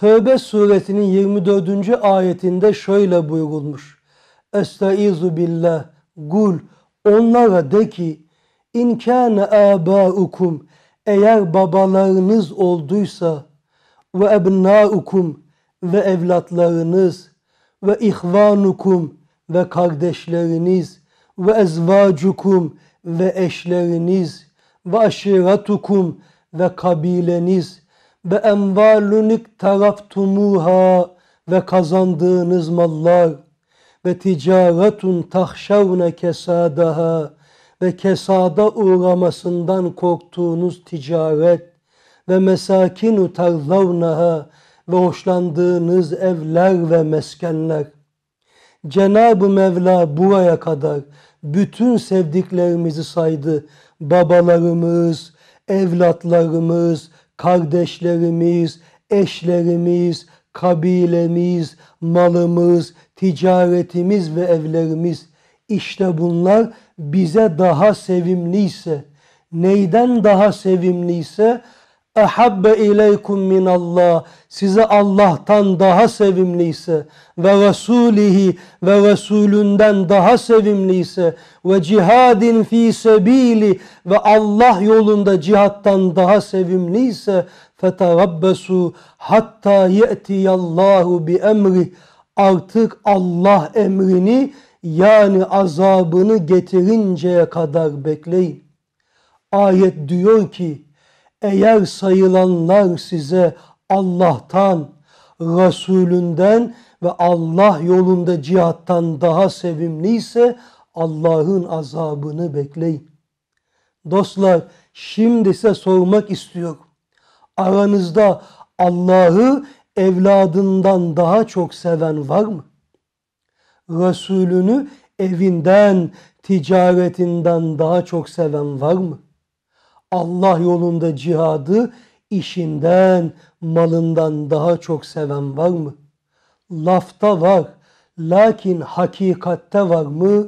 Tövbe suresinin 24. ayetinde şöyle buyurulmuş. Estaizu billah gul onlara de ki in kana abaukum eğer babalarınız olduysa ve ebnaukum ve evlatlarınız ve ihvanukum ve kardeşleriniz ve ezvacukum ve eşleriniz ve aşiretukum ve kabileniz ve envalunik taraftumuha ve kazandığınız mallar ve ticaretun tahşavne kesadaha ve kesada uğramasından korktuğunuz ticaret ve mesakinu terzavnaha ve hoşlandığınız evler ve meskenler. Cenab-ı Mevla buraya kadar bütün sevdiklerimizi saydı. Babalarımız, evlatlarımız, kardeşlerimiz, eşlerimiz, kabilemiz, malımız, ticaretimiz ve evlerimiz. İşte bunlar bize daha sevimliyse, neyden daha sevimliyse, ehabbe ileykum minallah size Allah'tan daha sevimliyse ve Resulihi ve Resulünden daha sevimliyse ve cihadin fi sebili ve Allah yolunda cihattan daha sevimliyse feterabbesu hatta ye'tiyallahu bi emri artık Allah emrini yani azabını getirinceye kadar bekleyin. Ayet diyor ki eğer sayılanlar size Allah'tan, Resulünden ve Allah yolunda cihattan daha sevimliyse Allah'ın azabını bekleyin. Dostlar şimdi size sormak istiyorum. Aranızda Allah'ı evladından daha çok seven var mı? Resulünü evinden, ticaretinden daha çok seven var mı? Allah yolunda cihadı işinden, malından daha çok seven var mı? Lafta var, lakin hakikatte var mı?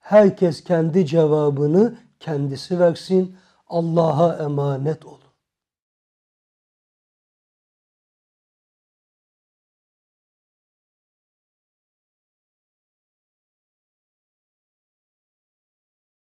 Herkes kendi cevabını kendisi versin. Allah'a emanet ol.